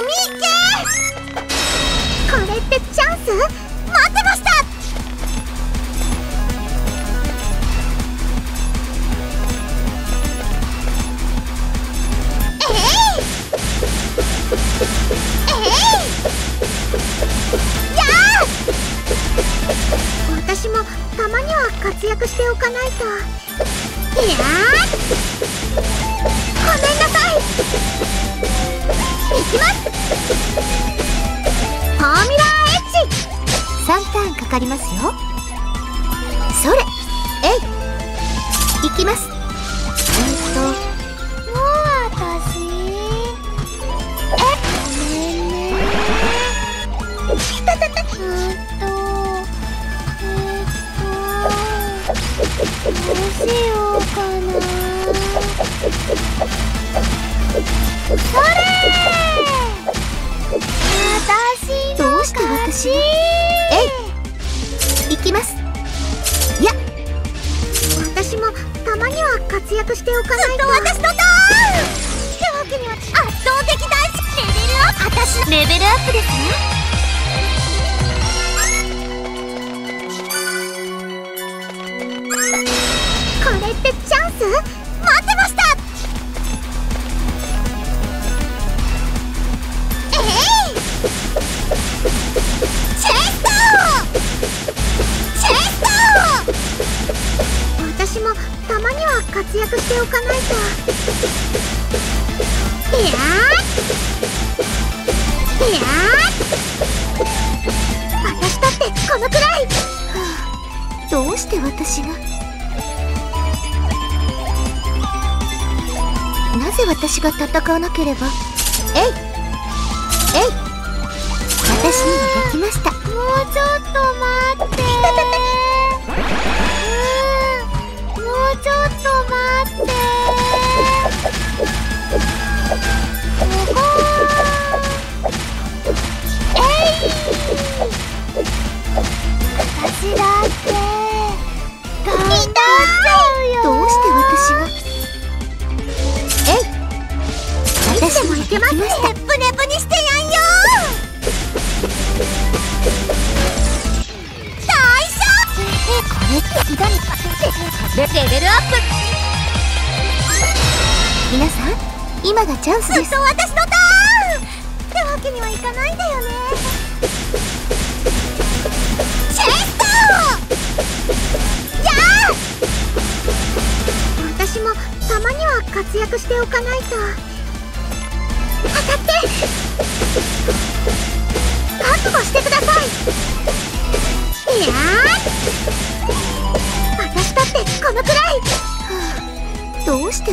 ミーケこれってチャンス待ってましたえいえいやあ私もたまには活躍しておかないと。いやごめんなさい。いきます。フォーミュラーエッジ !3 ターンかかりますよ。それ!えい!いきます。えっ?ともう私えごめんね。たたたうんとえっとどうしようかな。それ!して私えい。行きます。いや。私もたまには活躍しておかないと。私のターンってわけには圧倒的大好きレベルアップ。私レベルアップですねければ。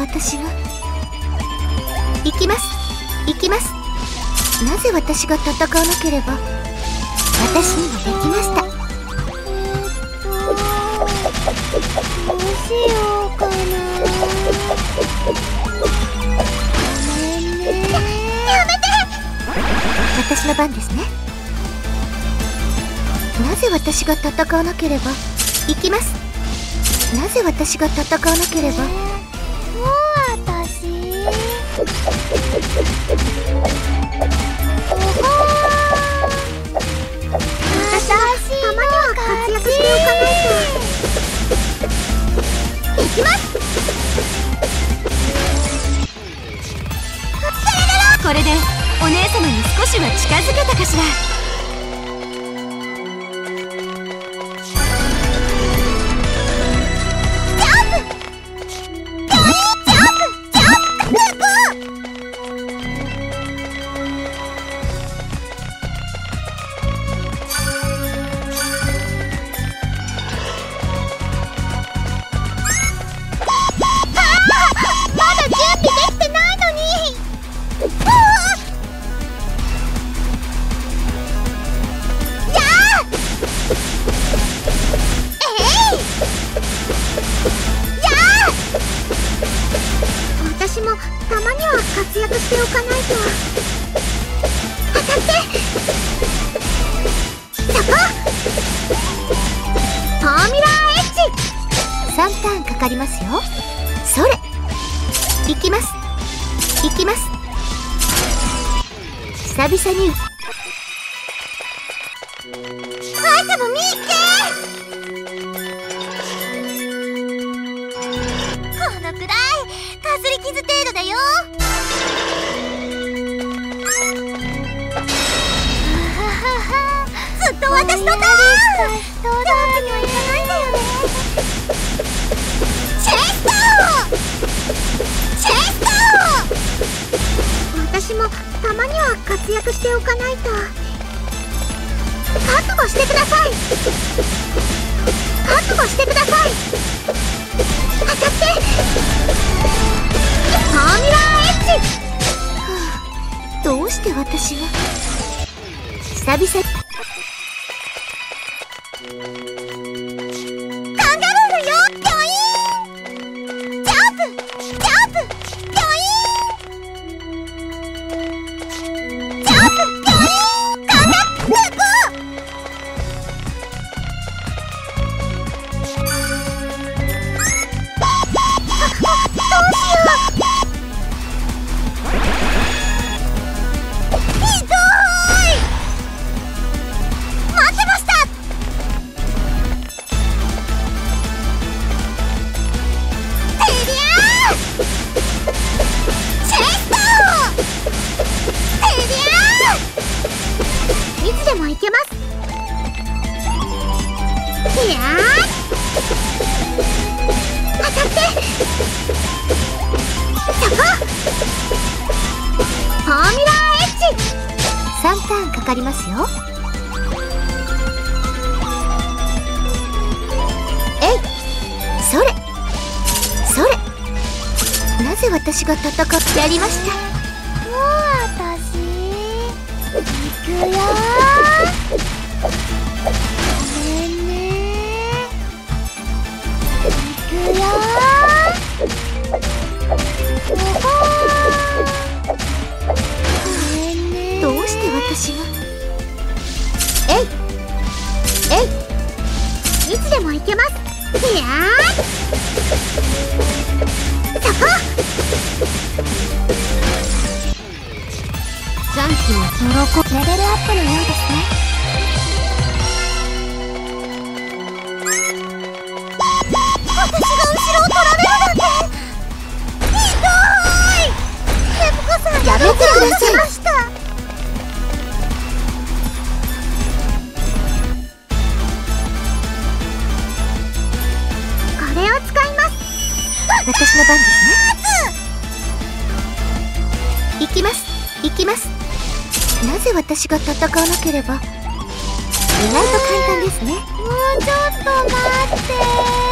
私が行きます。行きます。なぜ私が戦わなければ私にもできました。どうしようかな。ごめんね。やめて。私の番ですね。なぜ私が戦わなければ行きます。なぜ私が戦わなければれ行きます行きます久々に見っけこのくらいかすり傷程度だよ。ずっと私のターンどうだにはいかないんだよね私もたまには活躍しておかないと。覚悟してください。覚悟してください。当たって。フォーミュラーエッジ、はあ、どうして私が。久々。私が戦ってやりました。もう私行くよごめんね。行くよごめんね。どうして私が？えい！えい！いつでも行けます。いやー！機の喜レベルアップのようですね。やめてください。私が戦わなければ。意外と簡単ですね。もうちょっと待って。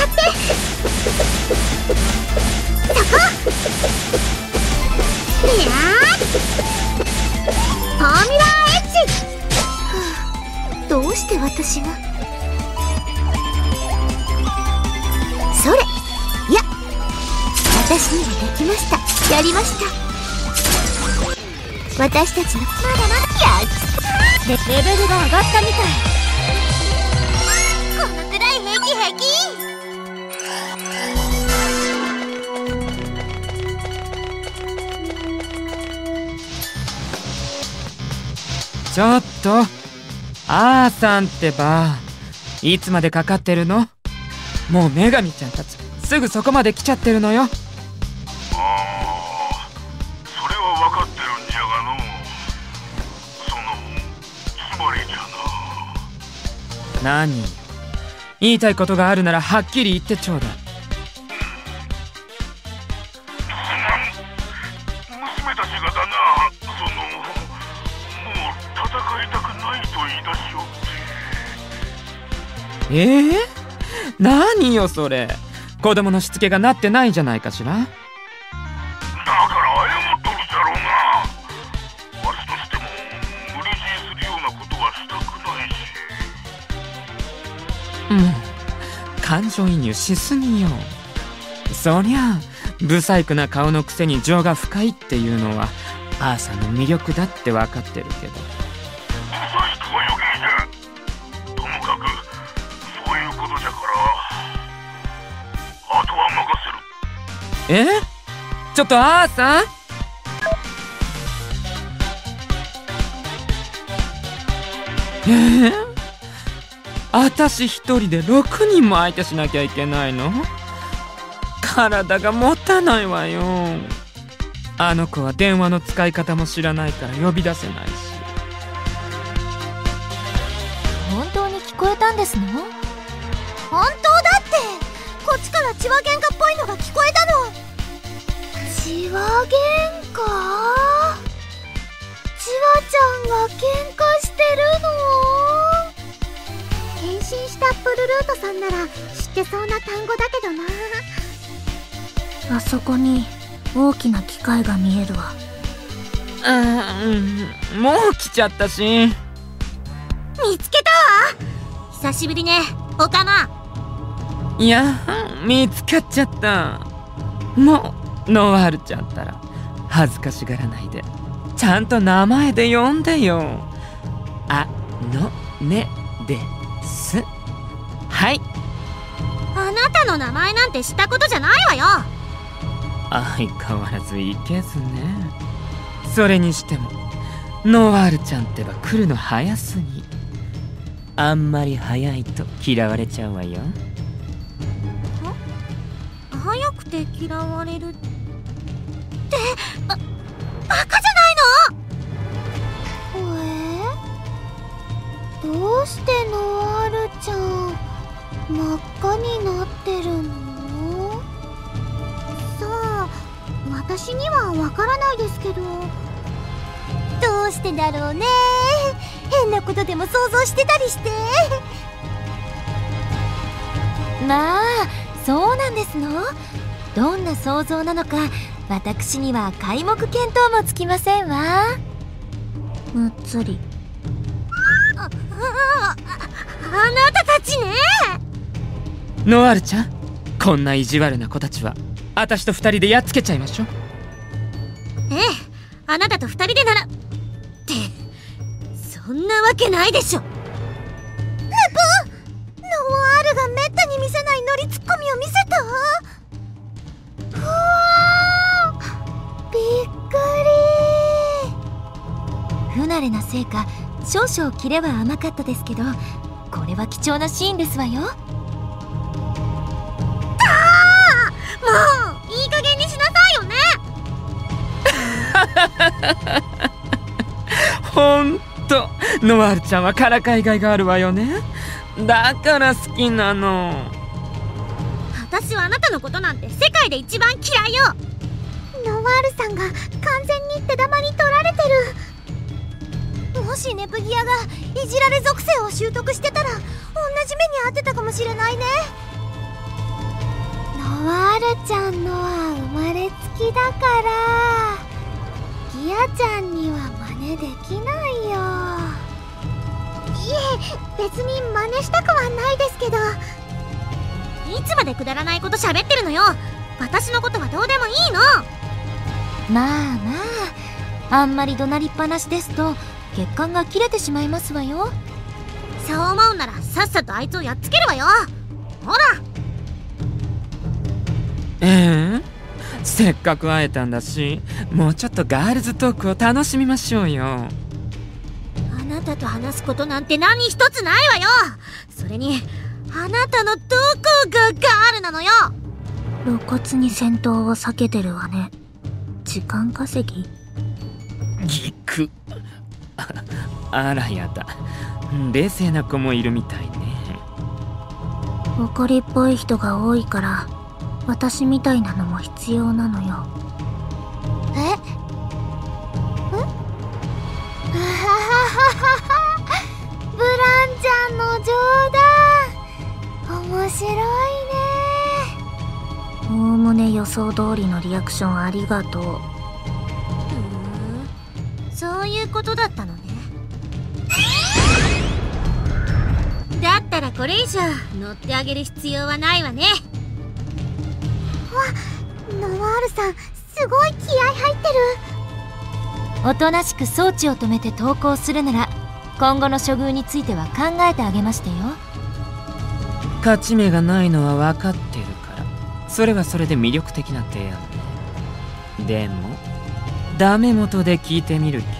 たってそこいやフォーミュラーエッジ、はあ、どうして私が？それ。いや。私にはできました。やりました。私たちのまだまだやレレベルが上がったみたい。ちょっと。あーさんってばいつまでかかってるの？もう女神ちゃんたちすぐそこまで来ちゃってるのよ。ああそれは分かってるんじゃがの。そのつまりじゃな。何？よ言いたいことがあるならはっきり言ってちょうだいええ何よそれ。子供のしつけがなってないんじゃないかしら。だから謝っとるじゃろうがわしとしても無理強いするようなことはしたくないし。もう感情移入しすぎよ。そりゃ不細工な顔のくせに情が深いっていうのはアーサーの魅力だって分かってるけどえ？ちょっとアーサーえ？ー、あたし一人で6人も相手しなきゃいけないの？体が持たないわよ。あの子は電話の使い方も知らないから呼び出せないし。本当に聞こえたんですの？本当だって！こっちから血話喧嘩っぽいのが聞こえたの。血話喧嘩ちわちゃんが喧嘩してるの？変身したプルルートさんなら知ってそうな単語だけどな。あそこに大きな機械が見えるわ。うんもう来ちゃったし。見つけたわ。久しぶりねオカマ。いや見つかっちゃった。もうノワールちゃんったら恥ずかしがらないで。ちゃんと名前で呼んでよ。あのねです。はい。あなたの名前なんて知ったことじゃないわよ。相変わらずいけずね。それにしてもノワールちゃんってば来るの早すぎ。あんまり早いと嫌われちゃうわよ。早くて嫌われるって？ババカじゃないの？え？どうしてノワールちゃん真っ赤になってるの？さあ私にはわからないですけど。どうしてだろうね。変なことでも想像してたりして。まあそうなんですの？どんな想像なのか私には皆目見当もつきませんわ。むっつり。あああなたたちね。ノワールちゃんこんな意地悪な子たちは私と二人でやっつけちゃいましょう。ええあなたと二人でならってそんなわけないでしょくり不慣れなせいか少々キレは甘かったですけどこれは貴重なシーンですわよ。もういい加減にしなさいよね。ほんとノワールちゃんはからかいがいがあるわよね。だから好きなの。私はあなたのことなんて世界で一番嫌いよ。ノワールさんが完全に手玉に取られてるもしネプギアがいじられ属性を習得してたら同じ目に遭ってたかもしれないね。ノワールちゃんのは生まれつきだからギアちゃんには真似できないよ。いえ別に真似したくはないですけど。いつまでくだらないこと喋ってるのよ。私のことはどうでもいいの。まあまああんまり怒鳴りっぱなしですと血管が切れてしまいますわよ。そう思うならさっさとあいつをやっつけるわよ。ほら。ええせっかく会えたんだしもうちょっとガールズトークを楽しみましょうよ。あなたと話すことなんて何一つないわよ。それにあなたのどこがガールなのよ。露骨に戦闘を避けてるわね。時間稼ぎ？ぎくあ あらやだ。冷静な子もいるみたいね。怒りっぽい人が多いから私みたいなのも必要なのよ。え？んあははははブランちゃんの冗談。面白いね。おおむね予想通りのリアクションありがとうそういうことだったのね。だったらこれ以上乗ってあげる必要はないわね。ノワールさんすごい気合入ってる。おとなしく装置を止めて投降するなら今後の処遇については考えてあげましたよ。勝ち目がないのは分かってるから。それはそれで魅力的な提案ね。でもダメ元で聞いてみるけど。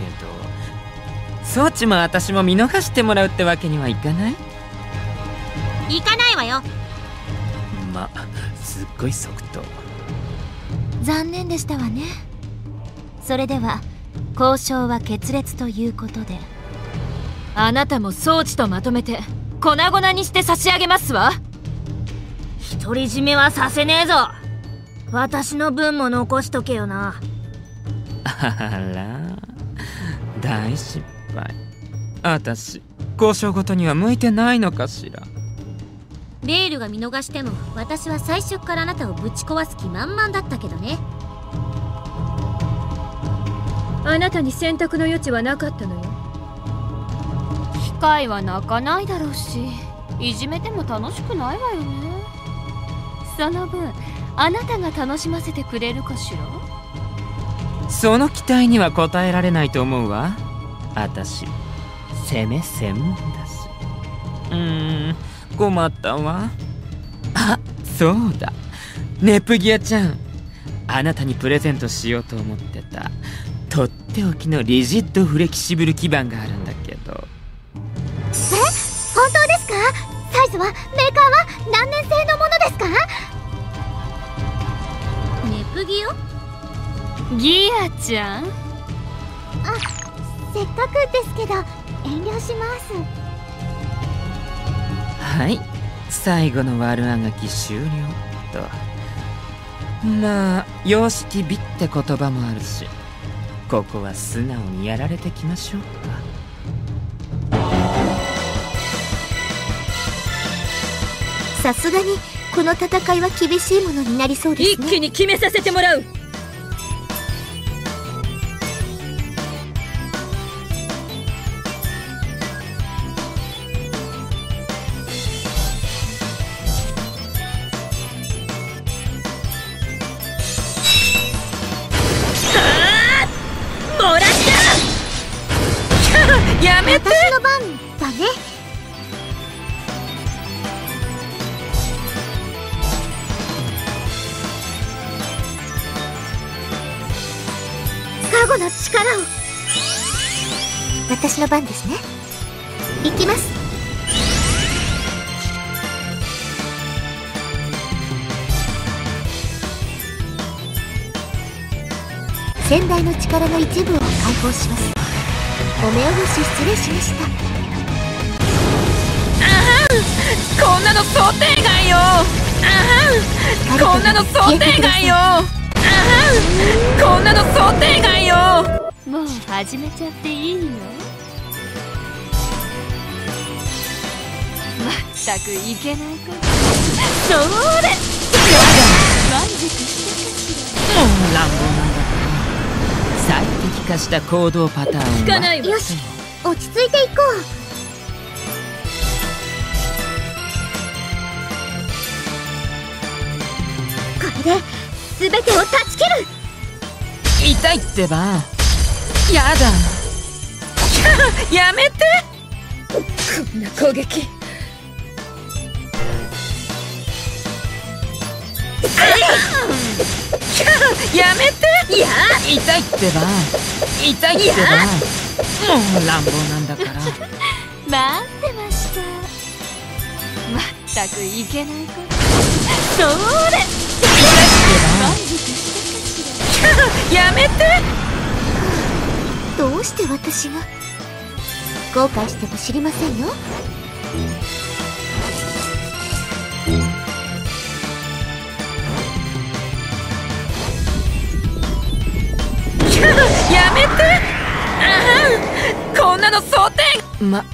装置も私も見逃してもらうってわけにはいかない？行かないわよ。ますっごい即答残念でしたわね。それでは交渉は決裂ということであなたも装置とまとめて粉々にして差し上げますわ。独り占めはさせねえぞ。私の分も残しとけよなあら。大失敗。私交渉ごとには向いてないのかしら。レールが見逃しても私は最初からあなたをぶち壊す気満々だったけどね。あなたに選択の余地はなかったのよ。機械は泣かないだろうしいじめても楽しくないわよね。その分あなたが楽しませてくれるかしら？その期待には応えられないと思うわ。私攻め専門だし。うーん困ったわ。あそうだ。ネプギアちゃんあなたにプレゼントしようと思ってた。とっておきのリジッドフレキシブル基板があるんちゃん？せっかくですけど遠慮します。はい。最後の悪あがき終了と。まあ様式美って言葉もあるしここは素直にやられてきましょうか。さすがにこの戦いは厳しいものになりそうです一ね気に決めさせてもらうカゴの力を。私の番ですね。行きます。先代の力の一部を解放します。お目汚し失礼しました。こんなの想定外よ。ああこんなの想定外よ。ああこんなの想定外よ。もう始めちゃっていいよまったくいけないかそうれ満足したかしもう乱暴なんだ最適化した行動パターンは？ら聞かないわ。よし落ち着いていこう。これで全てを断ち切る。痛いってば。やだ。やめて。こんな攻撃。やめて。いや。痛いってば。痛いってば。もう乱暴なんだから。待ってました。まったくいけないこと。それやめて。どうして私が？後悔しても知りませんよ。やめて。ああこんなの想定。ま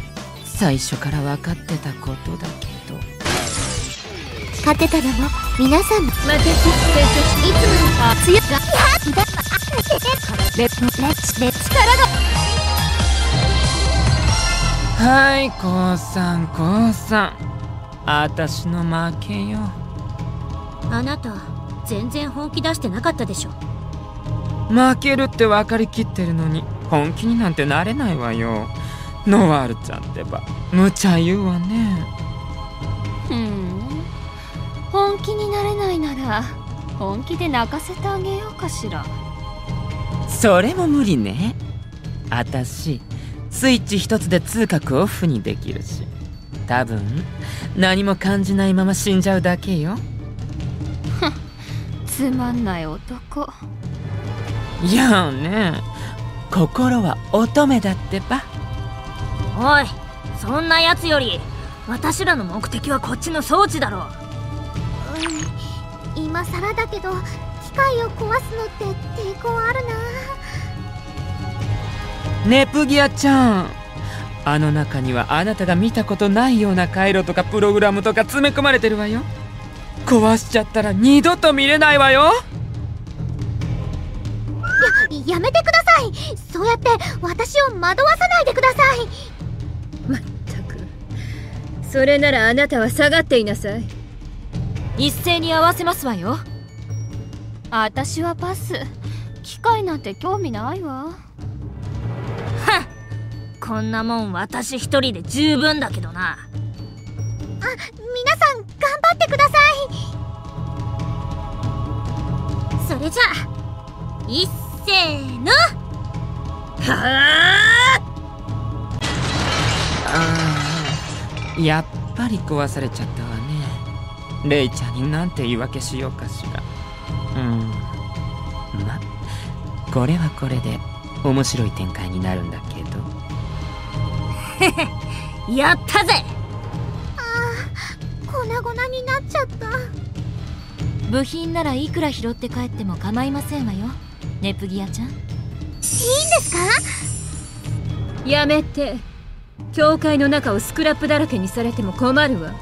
最初から分かってたことだけど。勝てたのも皆さん。のらまた成長しいつもの強だレッレッレッ力がはいこうさんこうさん。あたしの負けよ。あなた全然本気出してなかったでしょ。負けるって分かりきってるのに本気になんてなれないわよ。ノワールちゃんってば無茶言うわね本気になれないなら本気で泣かせてあげようかしら。それも無理ね。あたしスイッチ一つで通覚オフにできるし。多分何も感じないまま死んじゃうだけよ。つまんない男。いやね。心は乙女だってば。おいそんなやつより私らの目的はこっちの装置だろうん今更だけど機械を壊すのって抵抗あるな。ネプギアちゃんあの中にはあなたが見たことないような回路とかプログラムとか詰め込まれてるわよ。壊しちゃったら二度と見れないわよ。ややめてください。そうやって私を惑わさないでください。まったく。それならあなたは下がっていなさい。一斉に合わせますわよ。あたしはパス。機械なんて興味ないわ。こんなもん私一人で十分だけどな。あ皆さん頑張ってください。それじゃあいっせー。のはあーやっぱり壊されちゃったわねレイちゃんになんて言い訳しようかしら。うん。まこれはこれで面白い展開になるんだけど。ー やったぜ!ああ粉々になっちゃった。部品ならいくら拾って帰っても構いませんわよ。ネプギアちゃん。いいんですか？やめて。教会の中をスクラップだらけにされても困るわ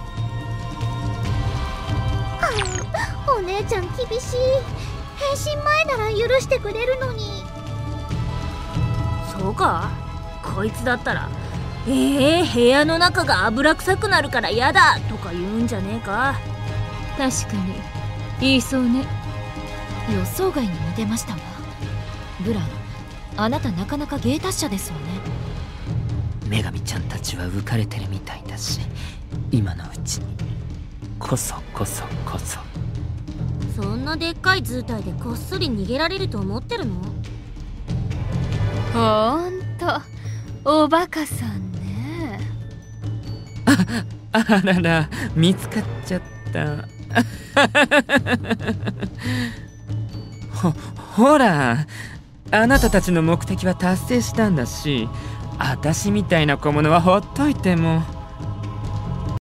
姉ちゃん厳しい。変身前なら許してくれるのに。そうか。こいつだったらええー、部屋の中が油臭くなるから嫌だとか言うんじゃねえか。確かに。言いそうね。予想外に似てましたわ。ブランあなたなかなか芸達者ですわね。女神ちゃんたちは浮かれてるみたいだし今のうちに。こそこそこそそんなでっかい図体でこっそり逃げられると思ってるの？ほんとおバカさんね。あらら見つかっちゃった。ほほらあなたたちの目的は達成したんだし私みたいな小物はほっといても